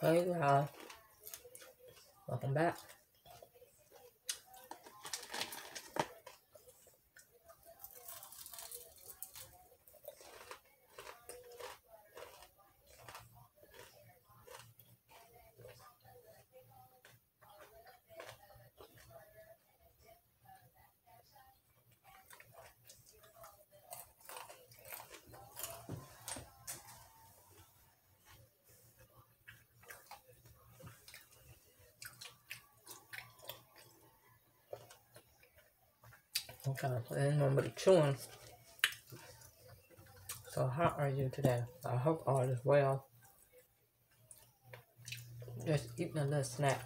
Hey y'all, welcome back. Okay, I didn't remember the chewing. So how are you today? I hope all is well. Just eating a little snack.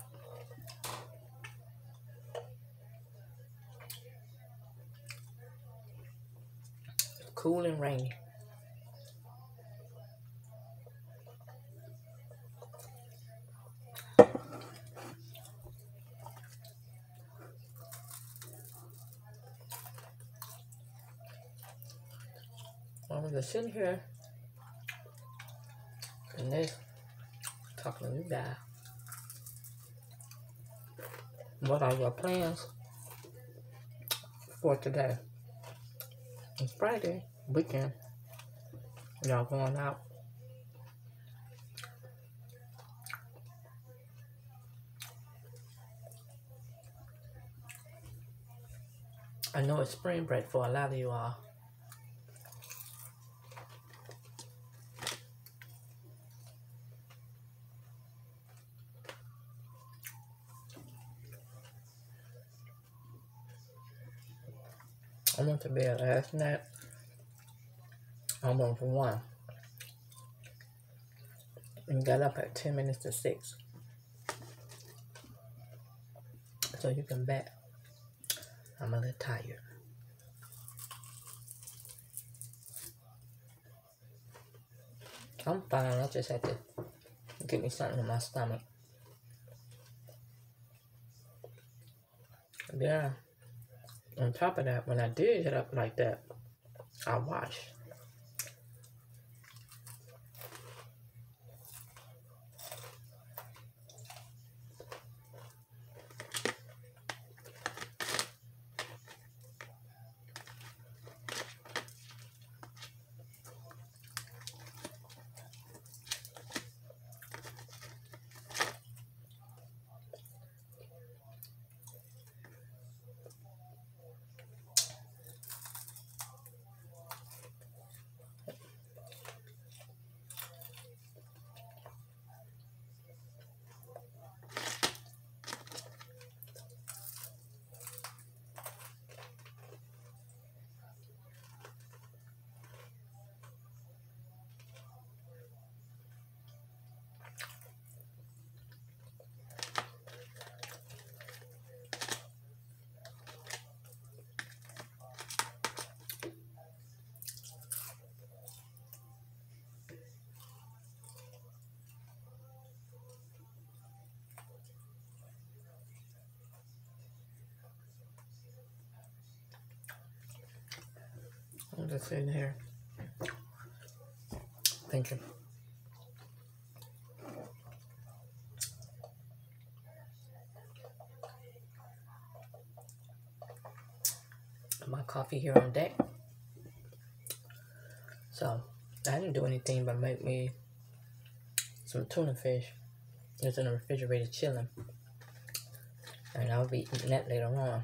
Cool and rainy. I'm just sitting here and this talking to you guys. What are your plans for today? It's Friday, weekend. Y'all going out? I know it's spring break for a lot of you all. I went to bed last night. Almost one. And got up at 10 minutes to 6. So you can bet I'm a little tired. I'm fine. I just had to get me something in my stomach. Yeah. On top of that, when I did get up like that, I washed. Just sitting here thinking. My coffee here on deck. So I didn't do anything but make me some tuna fish. It's in the refrigerator chilling. And I'll be eating that later on.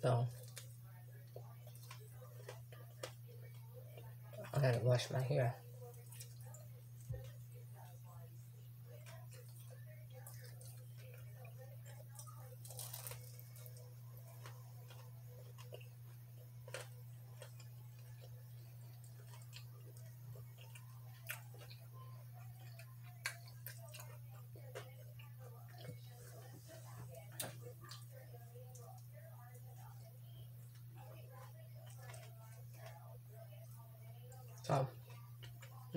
So I gotta wash my hair.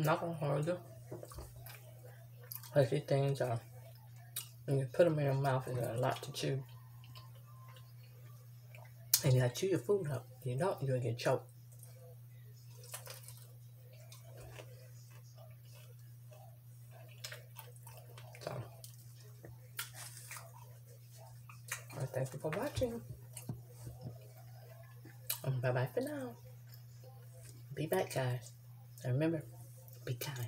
not gonna hold you. Cause these things are, when you put them in your mouth, there's a lot to chew. And you chew your food up. If you don't, you'll get choked. So, thank you for watching. Bye bye for now. Be back, guys. And remember, be kind.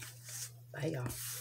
Bye, y'all.